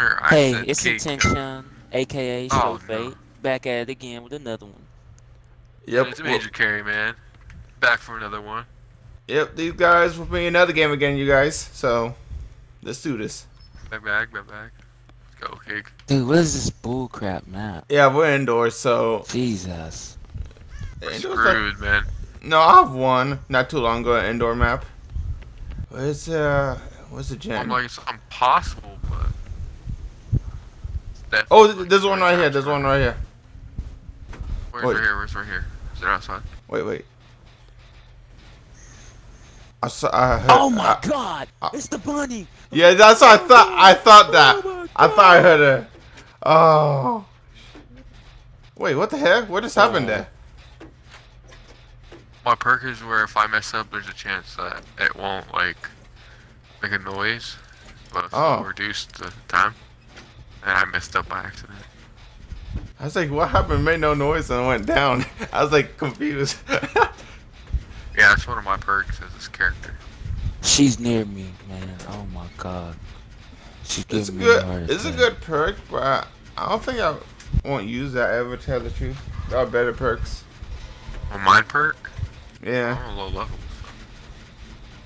Or Hey, it's cake. Intention, aka Oh, Show no. Back at it again with another one. Yep. It's a major carry, man. Back for another one. Yep. These guys will be another game again, you guys. So let's do this. Back, back, back, back. Let's go, cake. Dude, what is this bullcrap map? Yeah, we're indoors, so Jesus. We're indoors are- screwed, man. No, I have one not too long ago, an indoor map. Where's uh, where's the I'm like, it's impossible, but. It's Oh, definitely there's one right here. There's one right here. Where's Wait. right here? Where's right here? Is it outside? Wait, wait. I saw. I heard, Oh my I- god! I- It's the bunny! yeah, that's what I thought. I oh thought that. Oh I thought I heard her. Oh. Wait, what the heck? What just happened there? Oh. My perk is where if I mess up, there's a chance that it won't, like, make a noise. But it'll Oh. reduce the time. And I messed up by accident. I was like, what happened? Made no noise and went down. I was like confused. Yeah, that's one of my perks as this character. She's near me, man. Oh my god. She's it's a giving me a good. It's a good perk, but I, I don't think I won't use that ever. to Tell the truth, there are better perks. Well, mine perk? Yeah. I'm on low levels.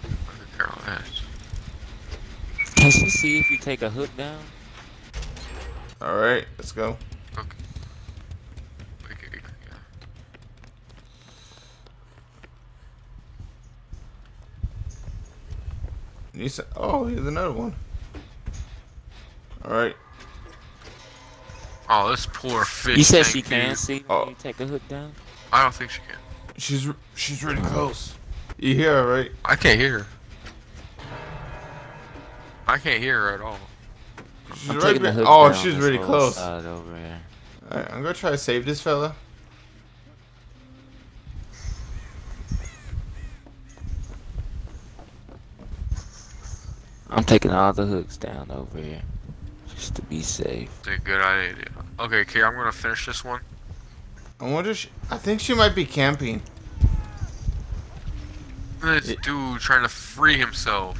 I could care less. Can she see if you take a hook down? All right, let's go. Okay. Okay, yeah. You said, oh, here's another one. All right. Oh, this poor fish. You said she can dude. see Oh. you take a hook down? I don't think she can. She's she's really close. You hear her, right? I can't hear her. I can't hear her at all. She's I'm right taking the hook oh, she's really close. side. Alright, I'm gonna try to save this fella. I'm taking all the hooks down over here. Just to be safe. It's a good idea. Okay, okay, I'm gonna finish this one. I wonder. She, I think she might be camping. This It- dude trying to free himself.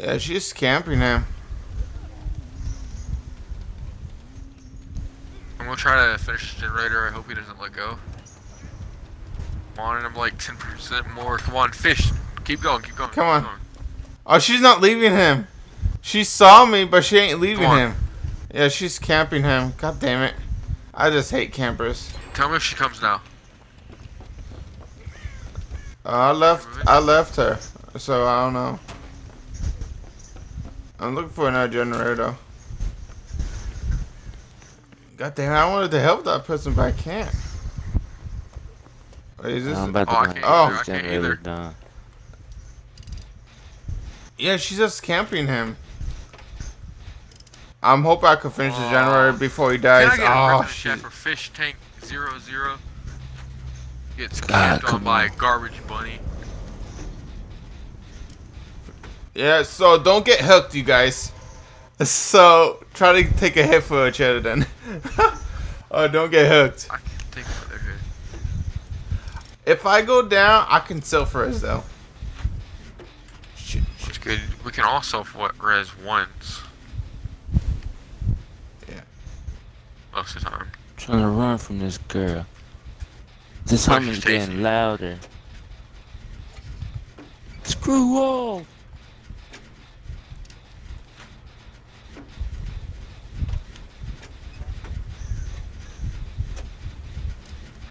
Yeah, she's camping him. I'm gonna try to finish the generator. I hope he doesn't let go. Come on, and I'm like 10% more. Come on, fish. Keep going, keep going. Come keep on. going. Oh, she's not leaving him. She saw me, but she ain't leaving him. Yeah, she's camping him. God damn it. I just hate campers. Tell me if she comes now. Uh, I left. I left her, so I don't know. I'm looking for another generator. God damn! I wanted to help that person, but I can't. Wait, is this? I'm about to Oh, I either, I oh. generator either. done. Yeah, she's just camping him. I'm hoping I can finish the generator before he Can dies. I get Oh record chat shit! for fish tank zero zero? Gets God, camped on come by on. a garbage bunny. Yeah, so don't get hooked, you guys. So try to take a hit for each other then. oh, don't get hooked. I can take another hit. If I go down, I can sell for us though. Shit, shit. It's good. We can also what res once. Yeah. Most of the time. trying to run from this girl. This What, humming's getting louder. Screw off!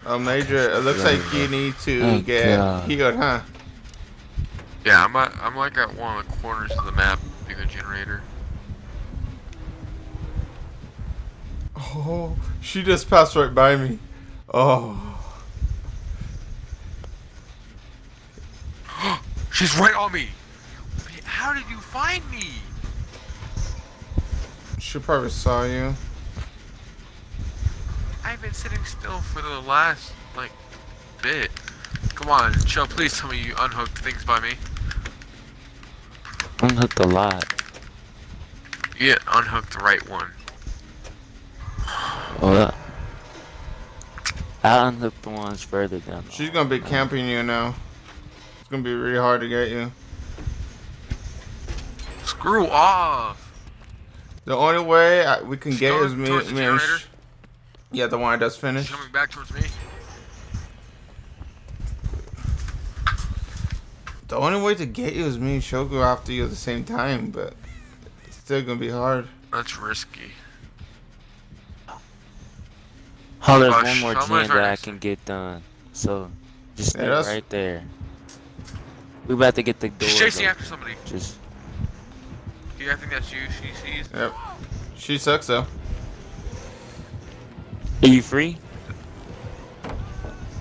Oh, Major, it looks like you need to Oh, get God. healed, huh? Yeah, I'm at, I'm like at one of the corners of the map being a generator. Oh, she just passed right by me. Oh, She's right on me. How did you find me? she probably saw you. I've been sitting still for the last like bit. Come on, Joe, please tell me you unhooked things by me. Unhooked a lot. You get unhooked the right one. Well, I unhooked the ones further down. She's gonna be camping you now. It's gonna be really hard to get you. Screw off. The only way I, we can get is me, me and generator? Sh- Yeah, the one I just She's coming back towards me. The only way to get you is me and Shogo after you at the same time, but it's still gonna be hard. That's risky. Oh, there's Oh, one more someone's gen that I can get done. So, just Yeah, stay that's- right there. We about to get the door. She's chasing after somebody. Just Yeah, I think that's you. She sees. Yep. She sucks though. Are you free?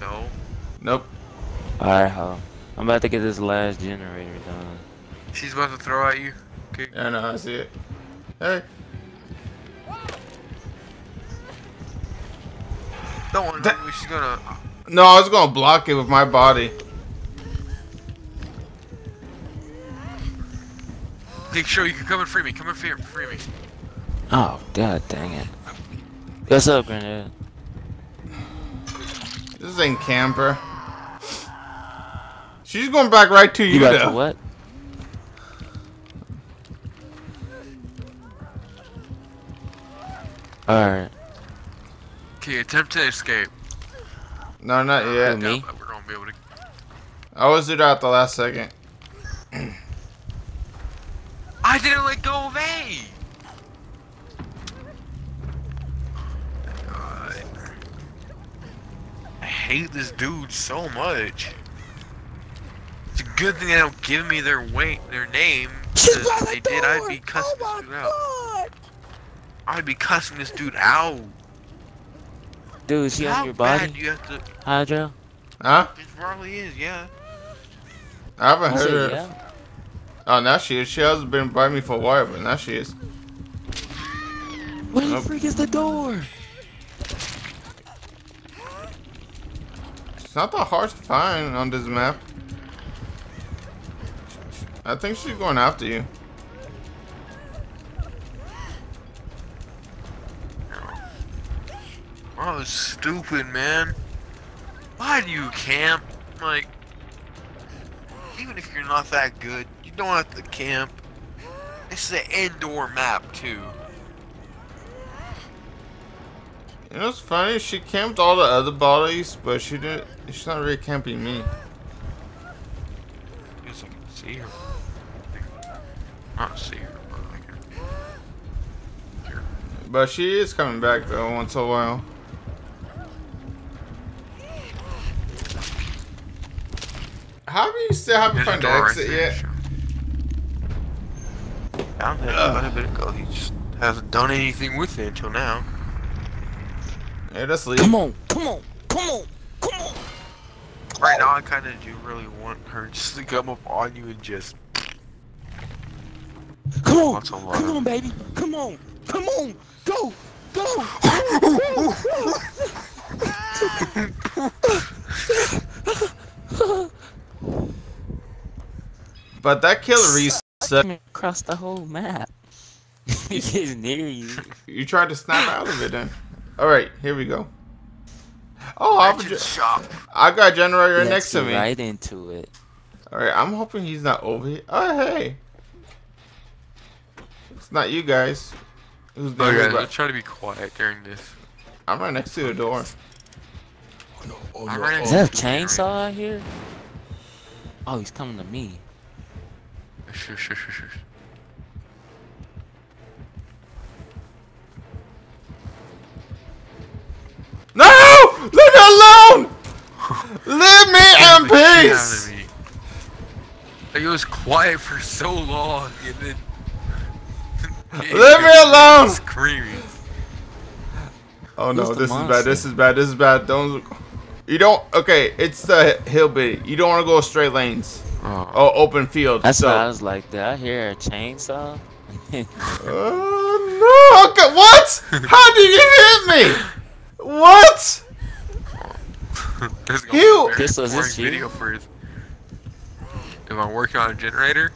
No. Nope. Alright, ho. I'm about to get this last generator done. She's about to throw at you. Okay. Yeah, no, I see it. Hey. Don't worry. That- She's gonna. No, I was gonna block it with my body. Make sure you can come and free me. Come and free, free me. Oh, god dang it. What's up, Grenade? This ain't camper. She's going back right to you, You though. to what? Alright. Okay, attempt to escape. No, not Who, yet. me? Yeah, we're gonna be able to. I was it at the last second. I didn't let go of A. God. I hate this dude so much. It's a good thing they don't give me their weight, their name. 'cause if they did, I'd be cussing this oh dude out. I'd be cussing this dude out. Dude, is she How on your bad body? do you have to? Hydro? Huh? It probably is, yeah. I haven't You heard said her. yeah? Oh, now she is. She hasn't been by me for a while, but now she is. Where the Nope. freak is the door? Not that hard to find on this map. I think she's going after you. Oh, stupid, man. Why do you camp? Like, even if you're not that good, you don't have to camp. This is an indoor map, too. You know what's funny? She camped all the other bodies, but she didn't. She's not really camping me. I Guess I can see her. Not see her, but I can. Here. But she is coming back though once in a while. How do you still haven't found the right exit there, yet? sure. Found it quite a bit ago. He just hasn't done anything with it until now. Hey, let's leave. Come on, come on, come on, come on. Right now, I kind of do really want her just to come up on you and just. Come on, come on, baby, come on, come on, go, go. But that killer reset. Across the whole map. he gets near you. You tried to snap out of it then. All right, here we go. Oh, I, have a Legend shop. I got a generator Let's next to me. Right into it. All right, I'm hoping he's not over here. Oh, hey. It's not you guys. Who's Oh name yeah, is try to be quiet during this. I'm right next to the door. I'm right Is that a chainsaw out here? Oh, he's coming to me. Shush, shush, shush, shush. No! Leave me alone! Leave me in Get the shit out peace! me. Like it was quiet for so long, and then. Leave me alone! Screaming. Oh no, Who's the this is bad. This is bad. This is bad. Don't. You don't. Okay, it's the hillbilly. You don't want to go straight lanes. Oh. Oh, open field. That's so. why I was like, did I hear a chainsaw? Oh no! Okay, what? How did you hit me? What? This is gonna be Ew. a This was his video for his. Am I working on a generator?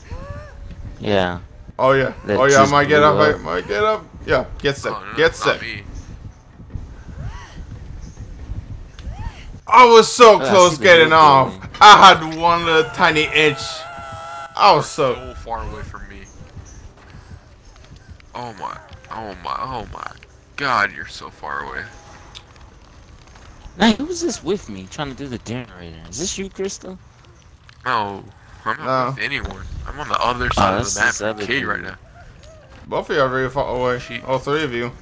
yeah. Oh yeah. That oh yeah. I Might get up. up. Might, might get up. Yeah. Get set. Oh, no, get not set. me. I was so Oh, close getting off. building. I had one little tiny inch. I was so. So far away from me. Oh my, oh my, oh my god, you're so far away. Now, who was this with me trying to do the generator? Is this you, Crystal? No, I'm not No. with anyone. I'm on the other oh, side of that's the map this from Kate right now. Both of you are very far away. She- All three of you.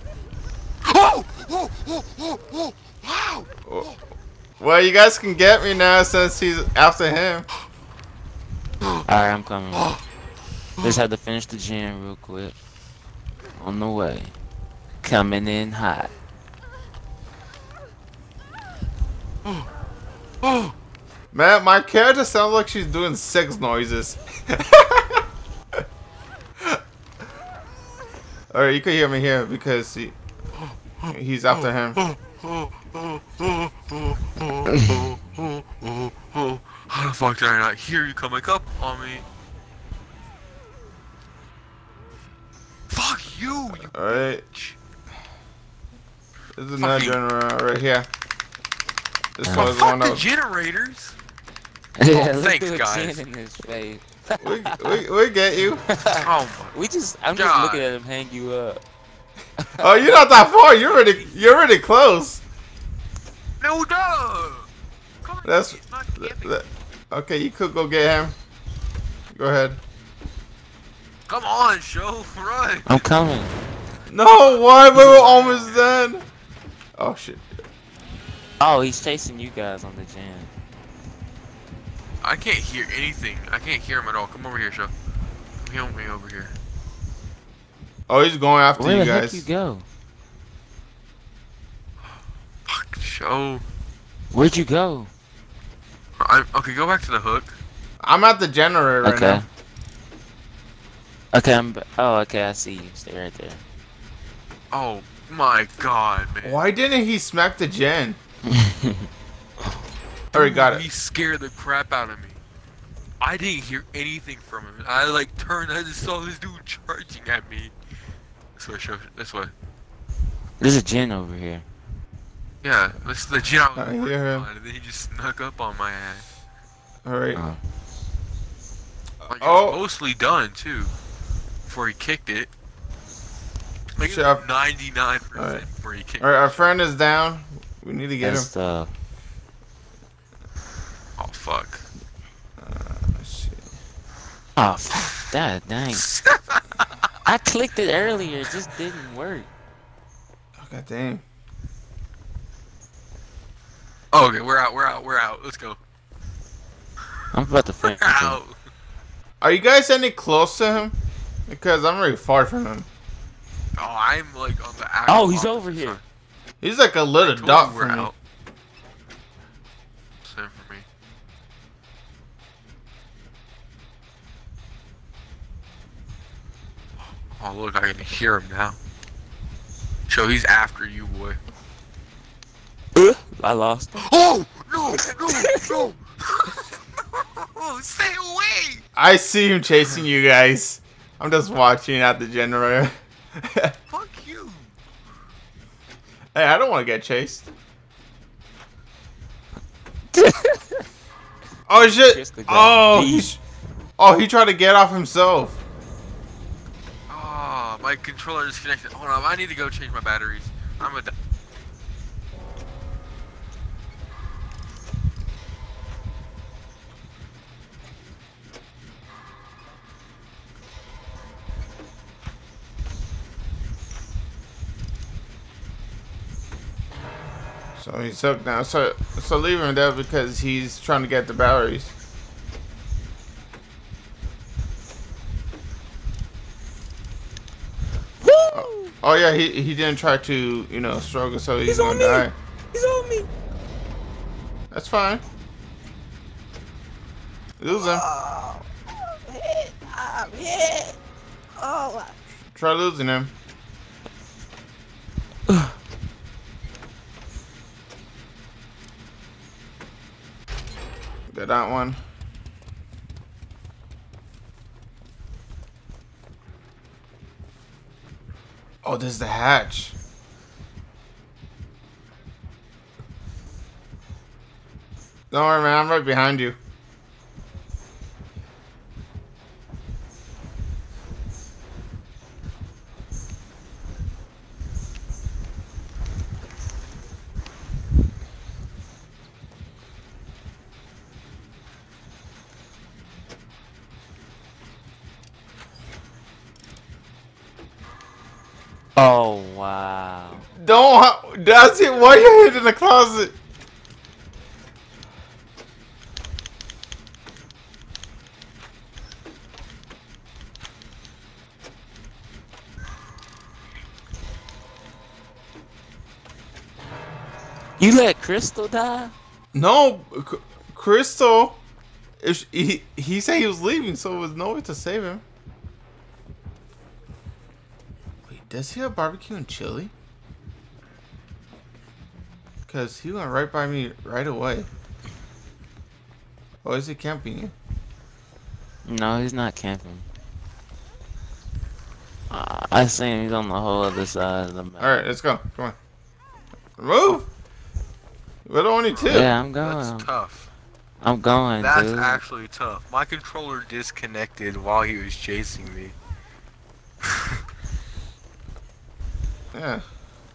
Oh! Oh! Oh! Oh! Oh! Wow! Well, you guys can get me now since he's after him. Alright, I'm coming. Just had to finish the gen real quick. On the way. Coming in hot. Oh. Man, my character sounds like she's doing sex noises. Alright, you can hear me here because he, he's after him. How the fuck did I not hear you coming up on me? Fuck you, you Alright. This is another general right here. This Uh, Well, was one fuck that the was, generators! yeah, Oh, let's thanks, guys. in his face. we, we, we get you. Oh my. we just, I'm just looking at him hang you up. Oh, you're not that far. You're already, you're already close. No, duh! Come That's- it's not Th- camping. th- Okay, you could go get him. Go ahead. Come on, show, run! I'm coming. No, why? We were almost done. Oh shit. Oh, he's chasing you guys on the gen. I can't hear anything. I can't hear him at all. Come over here, show. Heal me over here. Oh, he's going after Where you the heck guys. you go? Fuck, show. Where'd you go? I, okay, go back to the hook. I'm at the generator right okay. now. Okay, I'm. b- Oh, okay, I see you. Stay right there. Oh my god, man. Why didn't he smack the gen? Already got He scared the crap out of me. I didn't hear anything from him. I like turned. I just saw this dude charging at me. This way, show. This way. There's a gen over here. Yeah, this is the gym I was I hear working him. on, and then he just snuck up on my ass. Alright. Oh. Like, Oh. mostly done too. Before he kicked it. Like Chef. ninety nine percent Alright. before he kicked. Alright, our friend is down. We need to get That's him. stuff. Oh fuck. Uh, oh, shit. Oh, fuck that, dang. I clicked it earlier, it just didn't work. Oh, God damn. Oh, okay, we're out. We're out. We're out. Let's go. I'm about to We're finish out. Are you guys any close to him? Because I'm really far from him. Oh, I'm like on the. Oh, actual Oh, he's over here. Side. He's like a little dog dot you me. out. Same for me. Oh look, I can hear him now. So he's after you, boy. I lost. Oh no, no, no! oh, stay away! I see him chasing you guys. I'm just watching at the generator. hey, I don't want to get chased. Oh shit! Oh, beat. he's, oh, he tried to get off himself. Oh, my controller disconnected. Hold on, I need to go change my batteries. I'm a. So he's hooked now. So so leave him there because he's trying to get the batteries. Oh, oh yeah, he he didn't try to you know struggle, so he's, He's gonna die. He's on me. That's fine. Lose him. Oh, I'm hit. I'm hit. Oh. Try losing him. That one. Oh, there's the hatch. Don't worry, man. I'm right behind you. Oh wow. Don't. That's it. Why you hid in the closet? You let Crystal die? No, C- Crystal. If he he said he was leaving, so it was no way to save him. Does he have barbecue and chili? Cause he went right by me right away. Oh, is he camping? No, he's not camping. Uh, I seen him. He's on the whole other side of the map. All right, let's go. Come on, move. We're the only two. Yeah, I'm going. That's tough. I'm going, That's dude. actually tough. My controller disconnected while he was chasing me. Yeah.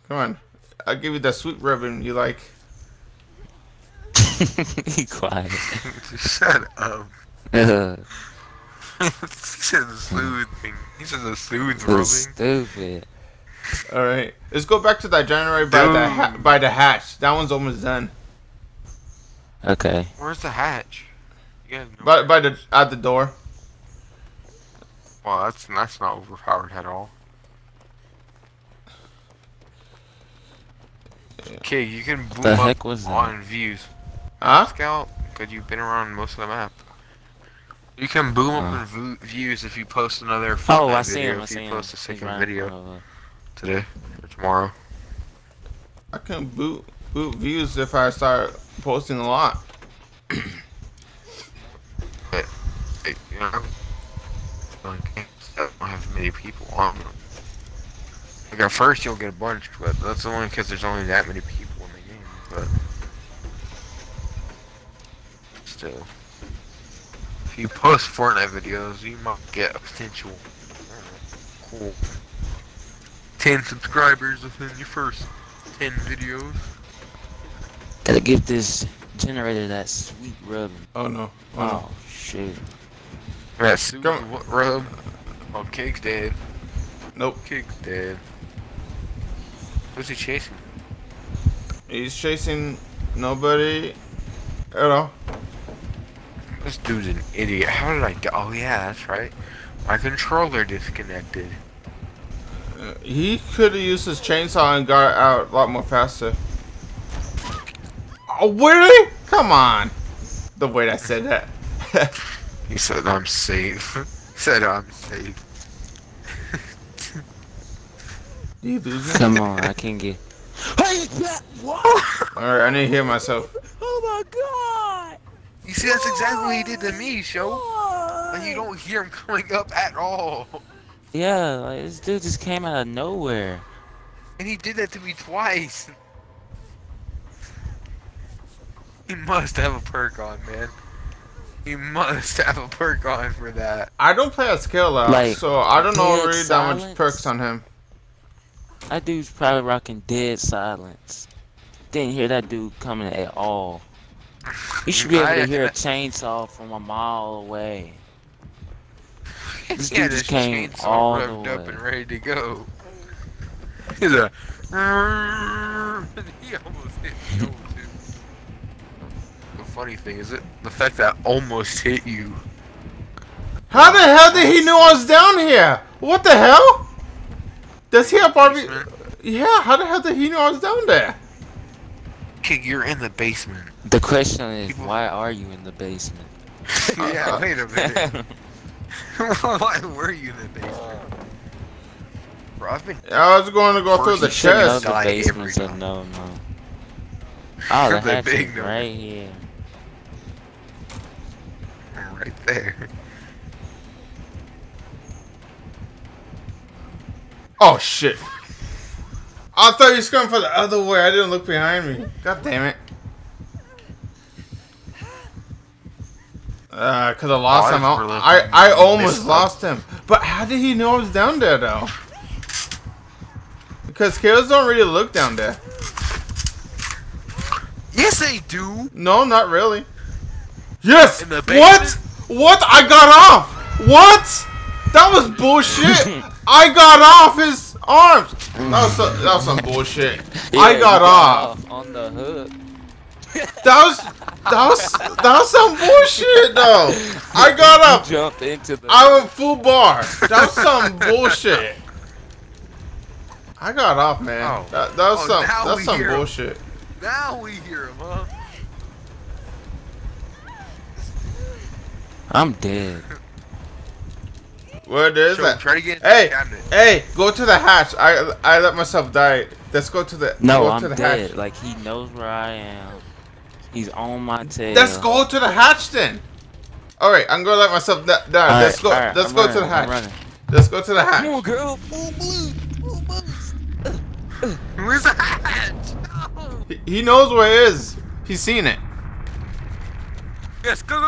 Come on. I'll give you that sweet ribbon you like. Be quiet. Shut up. Ugh, he said the smooth thing. He said the smooth so rubbing. stupid. All right. Let's go back to that generator by the ha- by the hatch. That one's almost done. Okay. Where's the hatch? You. By by the at the door. well, that's that's not overpowered at all. Okay, you can boom The up heck was that? on views. Huh? Scout, because you've been around most of the map. You can boom up Uh. in views if you post another Oh, Fortnite I see video. him. I if see you him. post a second running video over. today or tomorrow. I can boot boot views if I start posting a lot. Hey, you know, I don't have many people on them. Like at first you'll get a bunch, but that's only because there's only that many people in the game. But still, if you post Fortnite videos, you might get a potential know, cool ten subscribers within your first ten videos. Gotta give this generator that sweet rub. Oh no. Oh, no. Oh, shit. That super Come- what rub? Oh, Cake's dead. Nope. Cake's dead. Who's he chasing? He's chasing nobody. Know. This dude's an idiot. How did I get? Oh yeah, that's right. My controller disconnected. Uh, he could have used his chainsaw and got out a lot more faster. Oh really? Come on. The way I said that. He said I'm safe. said I'm safe. You lose? Come on, I can't get. Hey, that what? Alright, I need to hear myself. Oh my god! You see, that's exactly what he did to oh me, show. And you don't hear him coming up at all. Yeah, like, this dude just came out of nowhere. And he did that to me twice. He must have a perk on, man. He must have a perk on for that. I don't play a skill out, Like, so I don't know dead really that much perks on him. That dude's probably rocking dead silence. Didn't hear that dude coming at all. You should be able to hear a chainsaw from a mile away. This He had dude just came chainsaw all revved the up and ready to go. He's a. he almost hit Joe. The funny thing is it the fact that almost hit you. How the hell did he know I was down here? What the hell? Does he have barbecue? Basement. Yeah, how the hell did he know I was down there? Kid, you're in the basement. The question is, People- why are you in the basement? yeah, wait a minute. Why were you in the basement? Bro, I've been. I was going to go through the First Should know chest. the Die basement's every a no no. Oh, the The hatch big is no. right here. Right there. Oh shit! I thought you was coming for the other way. I didn't look behind me. God damn it! Uh, cause I lost Oh, him. was I, really I, I almost lost him. But how did he know I was down there though? Because kills don't really look down there. Yes, they do. No, not really. Yes. What? What? I got off. What? That was bullshit. I got off his arms. That was some, that was some bullshit. I Yeah, got you off. on the hook. That was that was that was some bullshit though. I got You up. jumped into the. I went full bar. That was some bullshit. I got off, man. Oh. That, that was Oh, some now that's some hear 'em. bullshit. Now we hear him, huh? I'm dead. Where there's Show, that? try to get into Hey, the hey, go to the hatch. I I let myself die. Let's go to the No, go I'm to the dead. hatch. Like he knows where I am. He's on my tail. Let's go to the hatch then. All right, I'm gonna let myself die. All let's right, go. all right, let's I'm go running, to the I'm hatch. Let's go to the hatch. Come on, girl. Full blue. Full boost. Where's the hatch? No. He, he knows where it is. He's seen it. Yes, go, go,